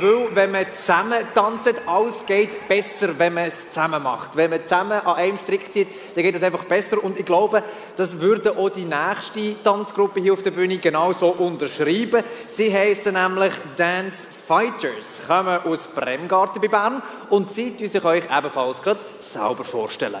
Weil, wenn man zusammen tanzt, alles geht besser, wenn man es zusammen macht. Wenn man zusammen an einem Strick zieht, dann geht es einfach besser. Und ich glaube, das würde auch die nächste Tanzgruppe hier auf der Bühne genauso unterschreiben. Sie heißen nämlich Dance Fighters, kommen aus Bremgarten bei Bern und sie tun sich euch ebenfalls gerade selber vorstellen.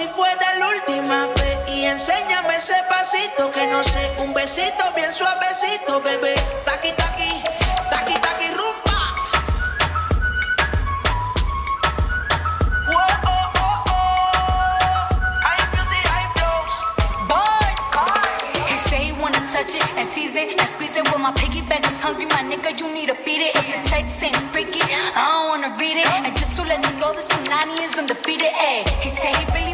si fuera la última vez y enséñame ese pasito que no sé, un besito bien suavecito, bebé. Taqui taqui, taqui taqui rumba. Whoa, oh, oh, oh. I music, I flows. But he say he wanna touch it and tease it and squeeze it. Well, my piggyback is hungry, my nigga, you need to beat it. If the text ain't freaky, I don't wanna read it. And just to let you know, this Punani is undefeated. Ayy, he say he really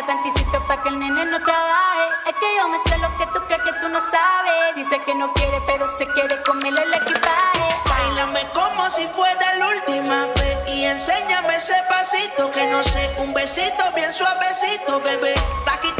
de 27 pa' que el nene no trabaje. Es que yo me sé lo que tú crees que tú no sabes. Dice que no quiere, pero se quiere comerle el equipaje. Bailame como si fuera la última vez. Y enséñame ese pasito que no sé. Un besito bien suavecito, bebé. Taquita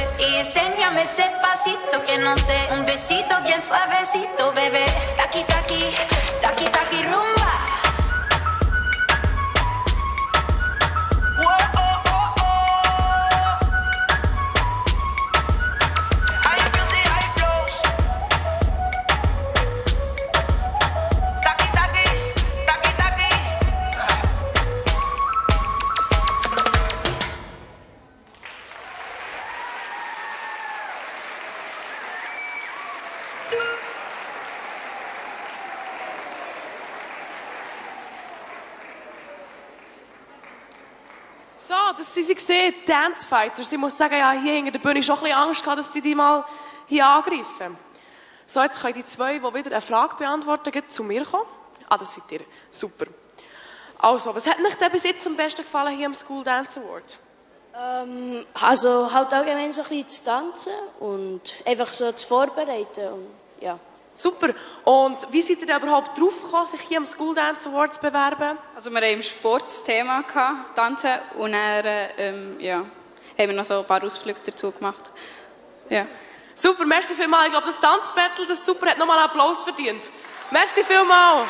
Y enséñame ese pasito que no sé. Un besito bien suavecito, bebé. Taki, taki, taki, taki, rumbo. Ja, das sind sie gesehen, Dance Fighters. Ich muss sagen, ja, hier hinter der Bühne schon ein bisschen Angst gehabt, dass die die mal hier angreifen. So, jetzt können die zwei, die wieder eine Frage beantworten, zu mir kommen. Ah, das seid ihr. Super. Also, was hat euch denn bis jetzt am besten gefallen hier am School Dance Award? Ähm, also halt allgemein so ein bisschen zu tanzen und einfach so zu vorbereiten. Und, ja. Super. Und wie seid ihr denn überhaupt drauf gekommen, sich hier am School Dance Award zu bewerben? Also wir hatten im Sport das Thema, gehabt, Tanzen, und dann ähm, ja, haben wir noch so ein paar Ausflüge dazu gemacht. Ja. Super, merci vielmals. Ich glaube, das Tanzbattle, das super, hat nochmal Applaus verdient. Merci vielmals.